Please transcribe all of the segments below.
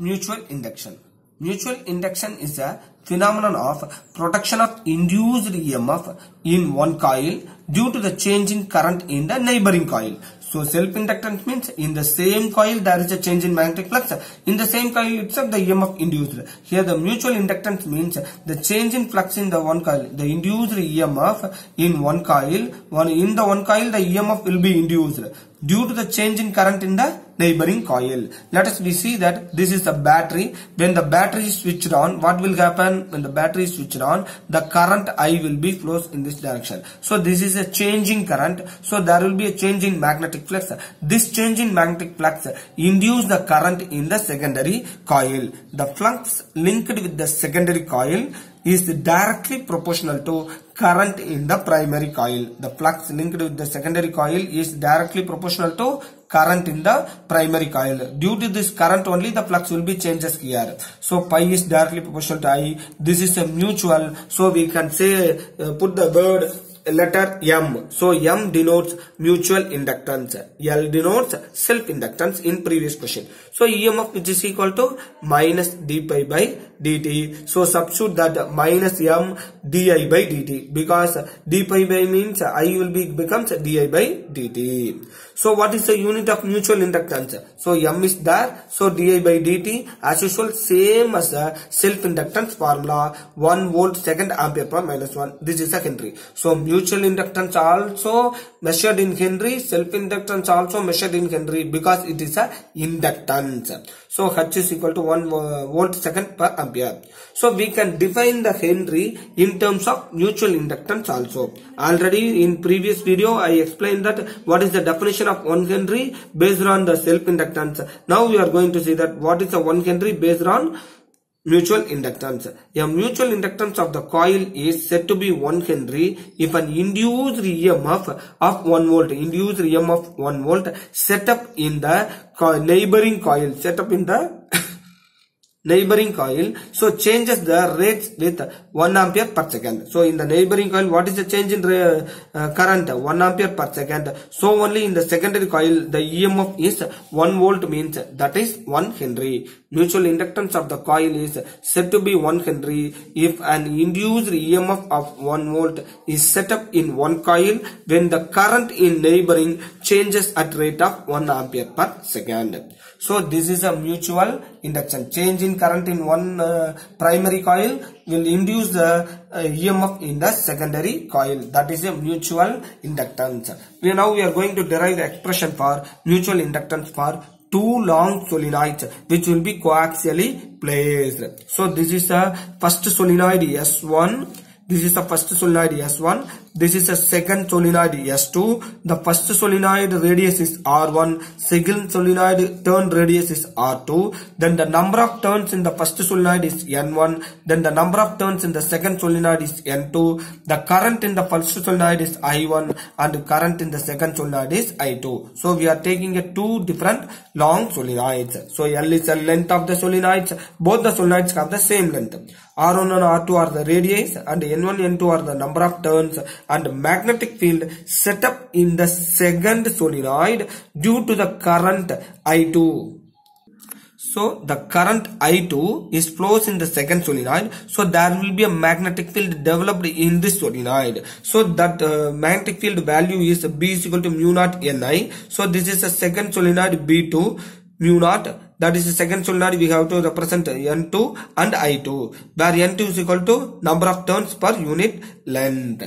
Mutual induction. Mutual induction is a phenomenon of protection of induced EMF in one coil due to the change in current in the neighboring coil. So self-inductance means in the same coil there is a change in magnetic flux. In the same coil itself the EMF induced. Here the mutual inductance means the change in flux in the one coil. The induced EMF in one coil, one in the one coil the EMF will be induced due to the change in current in the neighboring coil. Let us we see that this is a battery. When the battery is switched on, what will happen when the battery is switched on? The current I will be flows in this direction. So this is a changing current. So there will be a change in magnetic flux. This change in magnetic flux induce the current in the secondary coil. The flux linked with the secondary coil is directly proportional to current in the primary coil. The flux linked with the secondary coil is directly proportional to current in the primary coil. Due to this current only the flux will be changes here. So pi is directly proportional to I. This is a mutual. So we can say uh, put the word letter M. So M denotes mutual inductance. L denotes self inductance in previous question. So EMF which is equal to minus d pi by dt. So substitute that minus M di by dt because d pi by means I will be becomes di by dt. So what is the unit of mutual inductance? So M is there. So di by dt as usual same as self inductance formula 1 volt second ampere per minus 1. This is secondary. So mutual inductance also measured in Henry, self inductance also measured in Henry because it is a inductance. So H is equal to 1 uh, volt second per ampere. So we can define the Henry in terms of mutual inductance also. Already in previous video I explained that what is the definition of 1 Henry based on the self inductance. Now we are going to see that what is the 1 Henry based on mutual inductance. A mutual inductance of the coil is said to be 1 Henry if an induced EMF of 1 volt, induced EMF of 1 volt set up in the neighboring coil, set up in the neighboring coil so changes the rates with 1 ampere per second. So in the neighboring coil what is the change in uh, current? 1 ampere per second. So only in the secondary coil the emf is 1 volt means that is 1 henry mutual inductance of the coil is said to be 1 henry if an induced emf of 1 volt is set up in one coil when the current in neighboring changes at rate of 1 ampere per second so this is a mutual induction. Change in current in one uh, primary coil will induce the uh, EMF in the secondary coil. That is a mutual inductance. We now we are going to derive the expression for mutual inductance for two long solenoids which will be coaxially placed. So this is a first solenoid S1 this is the first solenoid S1. This is a second solenoid S2. The first solenoid radius is R1. Second solenoid turn radius is R2. Then the number of turns in the first solenoid is N1. Then the number of turns in the second solenoid is N2. The current in the first solenoid is I1 and the current in the second solenoid is I2. So we are taking a two different long solenoids. So L is the length of the solenoids. Both the solenoids have the same length. R1 and R2 are the radius and N1 and N2 are the number of turns and magnetic field set up in the second solenoid due to the current I2. So the current I2 is flows in the second solenoid. So there will be a magnetic field developed in this solenoid. So that uh, magnetic field value is B is equal to mu naught Ni. So this is the second solenoid B2 mu naught that is the second solenoid we have to represent N2 and I2 where N2 is equal to number of turns per unit length.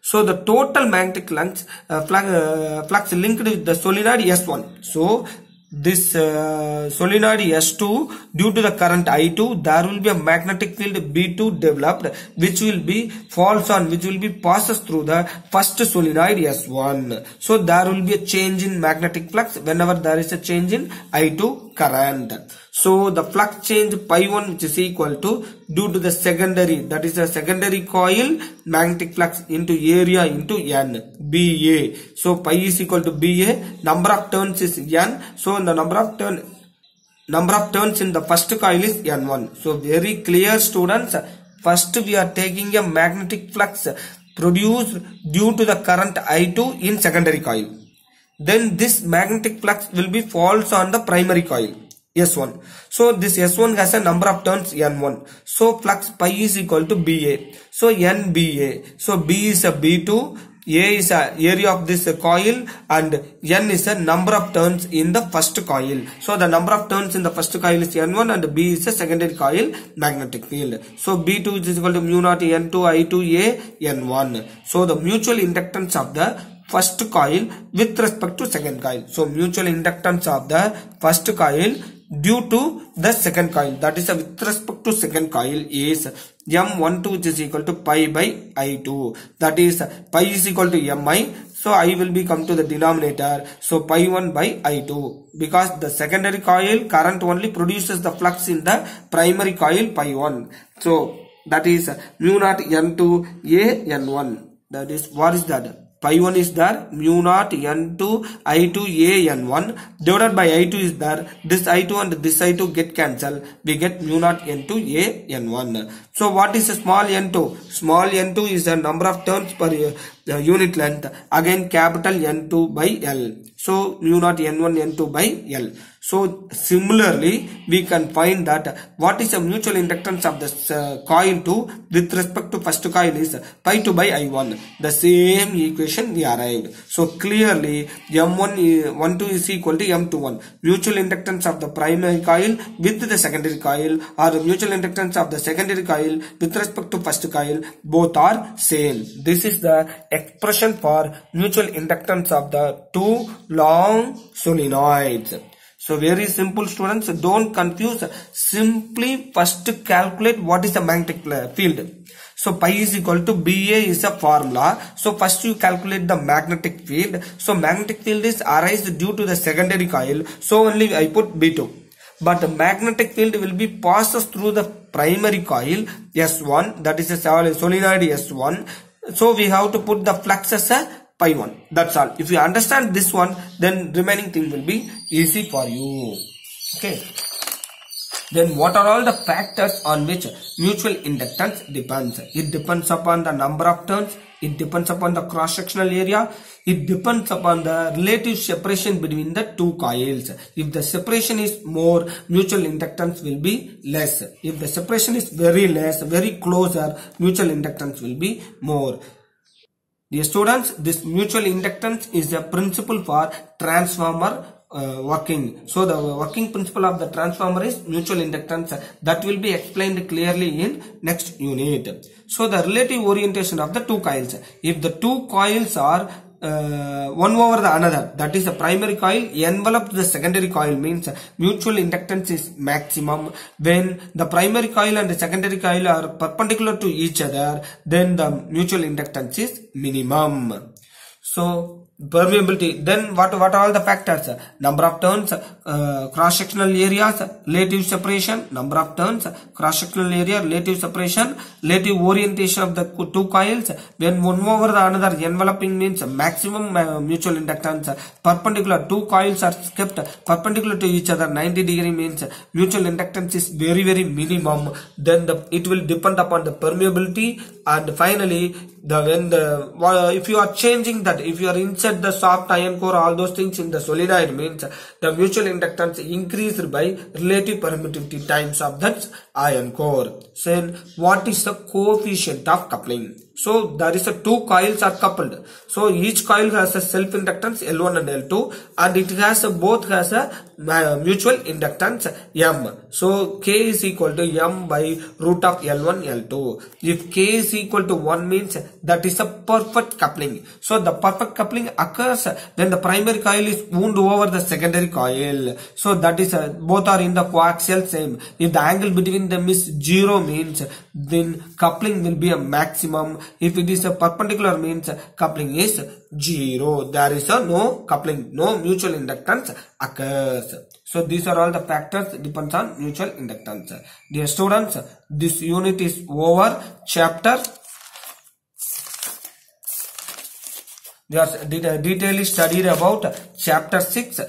So the total magnetic flux, uh, flux, uh, flux linked with the solenoid S1. So this uh, solenoid S2 due to the current I2 there will be a magnetic field B2 developed which will be falls on which will be passes through the first solenoid S1 so there will be a change in magnetic flux whenever there is a change in I2 current so the flux change pi 1 which is equal to due to the secondary that is a secondary coil magnetic flux into area into N BA so pi is equal to BA number of turns is N so the number of turn number of turns in the first coil is N1 so very clear students first we are taking a magnetic flux produced due to the current I2 in secondary coil then this magnetic flux will be falls on the primary coil S1. So this S1 has a number of turns N1. So flux pi is equal to BA. So NBA. So B is a B2, A is a area of this coil and N is a number of turns in the first coil. So the number of turns in the first coil is N1 and B is a secondary coil magnetic field. So B2 is equal to mu naught N2 I2 A N1. So the mutual inductance of the first coil with respect to second coil. So mutual inductance of the first coil due to the second coil. That is with respect to second coil is m12 which is equal to pi by i2 that is pi is equal to mi so i will be come to the denominator. So pi 1 by i2 because the secondary coil current only produces the flux in the primary coil pi 1 so that is mu naught n2 a n1 that is what is that pi 1 is there mu naught n2 i2 a n1 divided by i2 is there. This i2 and this i2 get cancelled. We get mu naught n2 a n1 so what is a small n2 small n2 is the number of turns per uh, unit length again capital n2 by l. So mu naught n1 n2 by l. So similarly we can find that what is the mutual inductance of this uh, coil 2 with respect to first coil is pi 2 by i1 the same equation we arrived. So clearly m1 1 2 is equal to m21 mutual inductance of the primary coil with the secondary coil or mutual inductance of the secondary coil with respect to first coil both are same. This is the expression for mutual inductance of the two long solenoids so very simple students don't confuse simply first calculate what is the magnetic field so pi is equal to BA is a formula. So first you calculate the magnetic field. So magnetic field is arised due to the secondary coil. So only I put B2. But the magnetic field will be passes through the primary coil S1 that is a solenoid S1. So we have to put the flux as a pi 1 that's all. If you understand this one then remaining thing will be easy for you. Okay then what are all the factors on which mutual inductance depends? It depends upon the number of turns. It depends upon the cross sectional area. It depends upon the relative separation between the two coils. If the separation is more mutual inductance will be less. If the separation is very less very closer mutual inductance will be more. Dear students, this mutual inductance is a principle for transformer uh, working. So the working principle of the transformer is mutual inductance that will be explained clearly in next unit. So the relative orientation of the two coils. If the two coils are uh, one over the another that is the primary coil enveloped the secondary coil means mutual inductance is maximum when the primary coil and the secondary coil are perpendicular to each other then the mutual inductance is minimum so permeability. Then what what are all the factors? Number of turns uh, cross sectional areas relative separation number of turns cross sectional area relative separation relative orientation of the two coils. When one over the another enveloping means maximum uh, mutual inductance. Perpendicular two coils are kept perpendicular to each other. 90 degree means mutual inductance is very very minimum. Then the it will depend upon the permeability. And finally the when the if you are changing that if you are inside the soft iron core all those things in the solenoid means the mutual inductance increased by relative permittivity times of that iron core. So what is the coefficient of coupling? So there is a two coils are coupled. So each coil has a self inductance l1 and l2 and it has a, both has a uh, mutual inductance m. So k is equal to m by root of l1 l2 if k is equal to 1 means that is a perfect coupling. So the perfect coupling occurs when the primary coil is wound over the secondary coil. So that is a, both are in the coaxial same. If the angle between them is zero means then coupling will be a maximum. If it is a perpendicular means coupling is zero. There is a no coupling no mutual inductance occurs. So these are all the factors depends on mutual inductance. Dear students this unit is over. Chapter. We are detailedly studied about chapter 6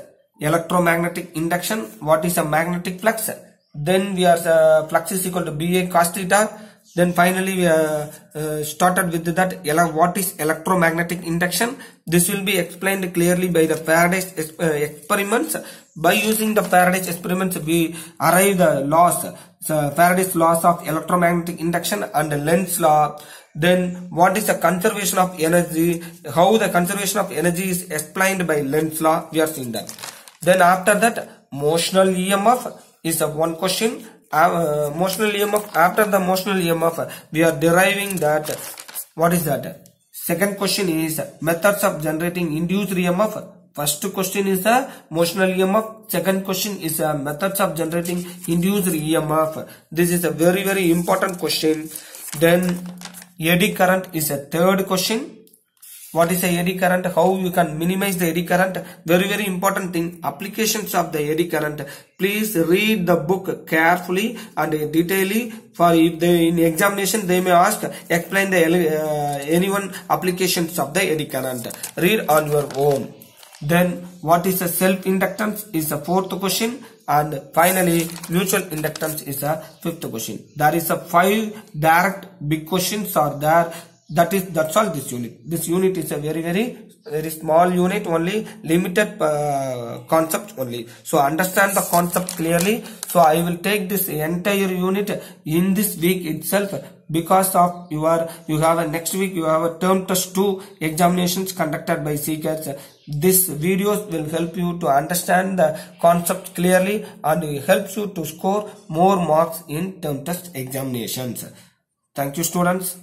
electromagnetic induction. What is a magnetic flux then we are uh, flux is equal to ba cos theta. Then finally we uh, uh, started with that what is electromagnetic induction? This will be explained clearly by the faraday's uh, experiments. By using the faraday's experiments we arrive the laws so faraday's laws of electromagnetic induction and the lenz's law. Then what is the conservation of energy? How the conservation of energy is explained by lenz's law. We are seeing that. Then after that motional emf is a one question. Uh, motional emf after the motional emf we are deriving that what is that? Second question is methods of generating induced emf. First question is the motional emf. Second question is uh, methods of generating induced emf. This is a very very important question. Then eddy current is a third question what is a eddy current? How you can minimize the eddy current? Very very important thing. Applications of the eddy current. Please read the book carefully and detailedly for if they in examination they may ask explain the uh, anyone applications of the eddy current. Read on your own. Then what is a self inductance is the fourth question. And finally mutual inductance is the fifth question. There is a five direct big questions are there that is that's all this unit. This unit is a very very very small unit only limited uh, concept only. So understand the concept clearly. So i will take this entire unit in this week itself because of your you have a next week you have a term test 2 examinations conducted by seekers this videos will help you to understand the concept clearly and it helps you to score more marks in term test examinations. Thank you students